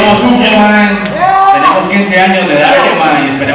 no sufre, man. Tenemos 15 años de edad, man, y esperemos